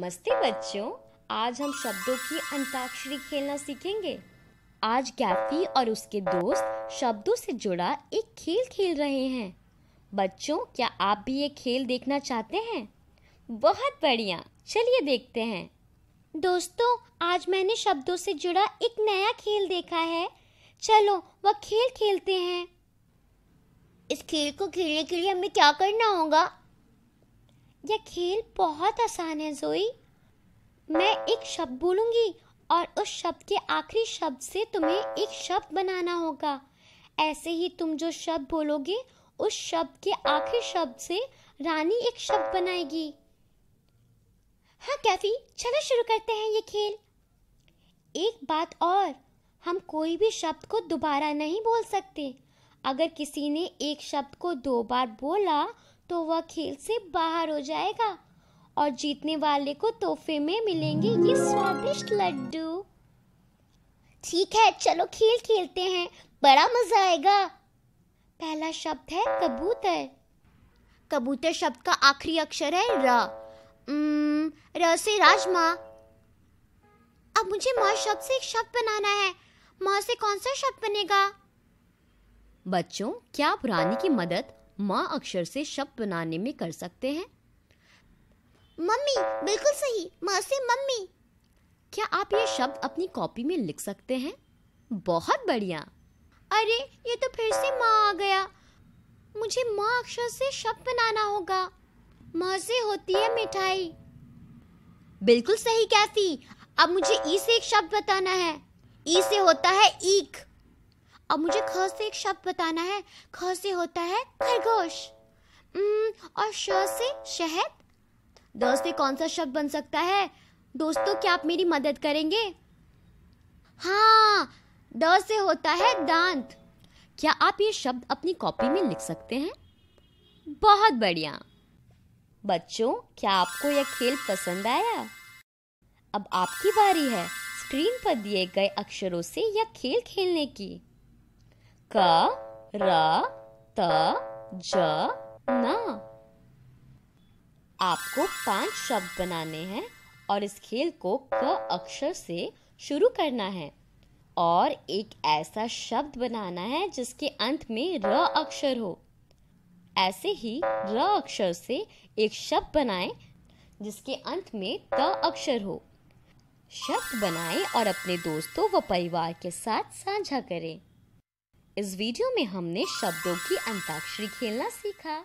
नमस्ते बच्चों। आज हम शब्दों की अंताक्षरी खेलना सीखेंगे। आज गैफी और उसके दोस्त शब्दों से जुड़ा एक खेल खेल रहे हैं। बच्चों, क्या आप भी ये खेल देखना चाहते हैं? बहुत बढ़िया। चलिए देखते हैं। दोस्तों, आज मैंने शब्दों से जुड़ा एक नया खेल देखा है। चलो, वह खेल खेलते हैं। इस खेल को खेलने के लिए हमें क्या करना होगा? यह खेल बहुत आसान है, जोई। मैं एक शब्द बोलूँगी और उस शब्द के आखिरी शब्द से तुम्हें एक शब्द बनाना होगा। ऐसे ही तुम जो शब्द बोलोगे, उस शब्द के आखिरी शब्द से रानी एक शब्द बनाएगी। हाँ कैफी, चलो शुरू करते हैं ये खेल। एक बात और, हम कोई भी शब्द को दोबारा नहीं बोल सकते। अगर किसी ने एक शब्द को दो बार बोला तो वह खेल से बाहर हो जाएगा और जीतने वाले को तोहफे में मिलेंगे ये स्वादिष्ट लड्डू। ठीक है, चलो खेल खेलते हैं। बड़ा मज़ा आएगा। पहला शब्द है कबूतर। कबूतर शब्द का आखिरी अक्षर है र। र से राजमा। अब मुझे माँ शब्द से एक शब्द बनाना है। माँ से कौन सा शब्द बनेगा? बच्चों, क्या आप रानी की मदद माँ अक्षर से शब्द बनाने में कर सकते हैं। मम्मी बिल्कुल सही। माँ से मम्मी। क्या आप ये शब्द अपनी कॉपी में लिख सकते हैं? बहुत बढ़िया। अरे ये तो फिर से माँ आ गया। मुझे माँ अक्षर से शब्द बनाना होगा। माँ से होती है मिठाई। बिल्कुल सही कैफी अब मुझे ई से एक शब्द बताना है। ई से होता है ईक अब मुझे ख से एक शब्द बताना है। ख से होता है खरगोश। और श से शहद। द से कौन सा शब्द बन सकता है? दोस्तों, क्या आप मेरी मदद करेंगे? हाँ द से होता है दांत। क्या आप ये शब्द अपनी कॉपी में लिख सकते हैं? बहुत बढ़िया। बच्चों, क्या आपको यह खेल पसंद आया? अब आपकी बारी है स्क्रीन पर दिए गए अक्षरों से यह खेल खेलने की। क, र, त, ज, न। आपको पाँच शब्द बनाने हैं और इस खेल को क अक्षर से शुरू करना है और एक ऐसा शब्द बनाना है जिसके अंत में र अक्षर हो। ऐसे ही र अक्षर से एक शब्द बनाएँ जिसके अंत में त अक्षर हो। शब्द बनाएँ और अपने दोस्तों व परिवार के साथ साझा करें। इस वीडियो में हमने शब्दों की अंताक्षरी खेलना सीखा।